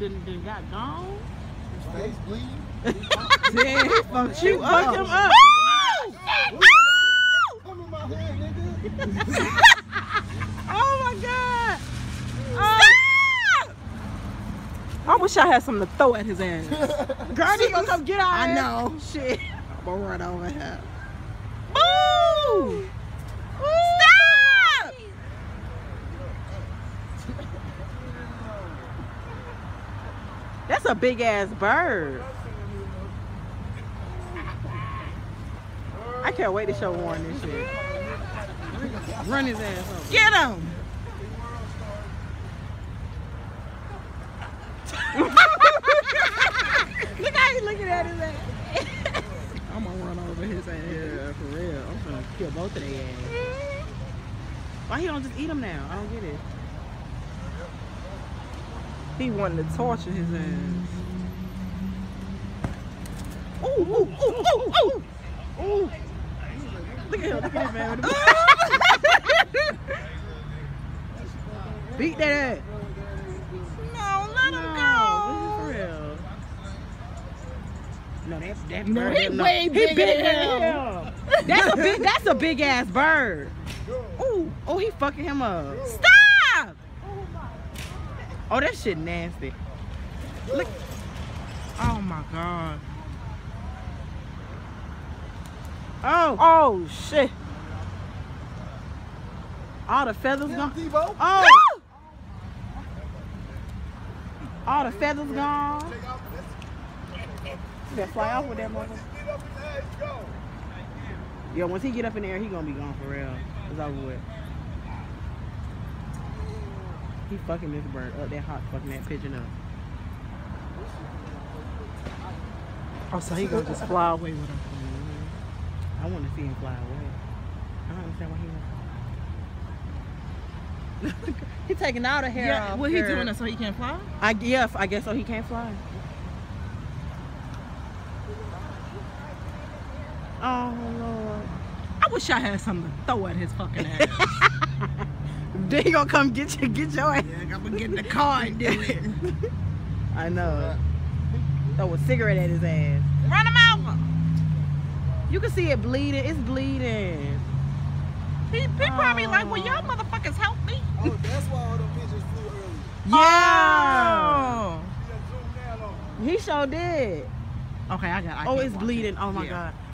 done, done got gone. His face bleeding. Yeah, he fucked She you fucked up. him up. Come in my head, nigga. Oh my god. Stop! I wish I had something to throw at his ass. Girl, he gonna come get our I know. Shit. I'm gonna run over here. Ooh. Stop! That's a big ass bird. I can't wait to show Warren this shit. Run his ass over. Get him! Look how he looking at his ass. I'm gonna run over his ass. Yeah, for real. I'm gonna kill both of their ass. Why he don't just eat them now? I don't get it. He wanted to torture his ass. Ooh, ooh, ooh, ooh, ooh. Ooh. Look at him, look at him, man. Beat that ass. No, let him No, for real. No, that that No, bird. he know- way he bigger bigger than than him. That's a big. That's a big ass bird. Ooh, oh, he fucking him up. Stop! Oh, that shit nasty. Look. Oh my god. Oh, Oh shit! all the feathers gone. Oh, all the feathers gone. You better fly off with that motherfucker. Yeah, once he get up in the air, he gonna be gone for real. It's over with. He fucking this bird up. That hot fucking that pigeon up. Oh, so he gonna just fly away with him. I want to see him fly away. I don't understand why he. he taking all the hair Yeah, off. what he doing that so he can't fly? I guess, I guess so. He can't fly. Oh lord. I wish I had something to throw at his fucking ass. Then he gonna come get you, get your ass. yeah, I'm gonna get in the car and do it. I know. Throw a cigarette at his ass. Run him over. You can see it bleeding. It's bleeding. He, he probably like, well, y'all motherfuckers help me. Oh, that's why all them pigeons flew early. Yeah. Oh. He done zoomed down on 'em. He sure did. Okay, I got. I Oh, it's bleeding. it. Oh my Yeah. god.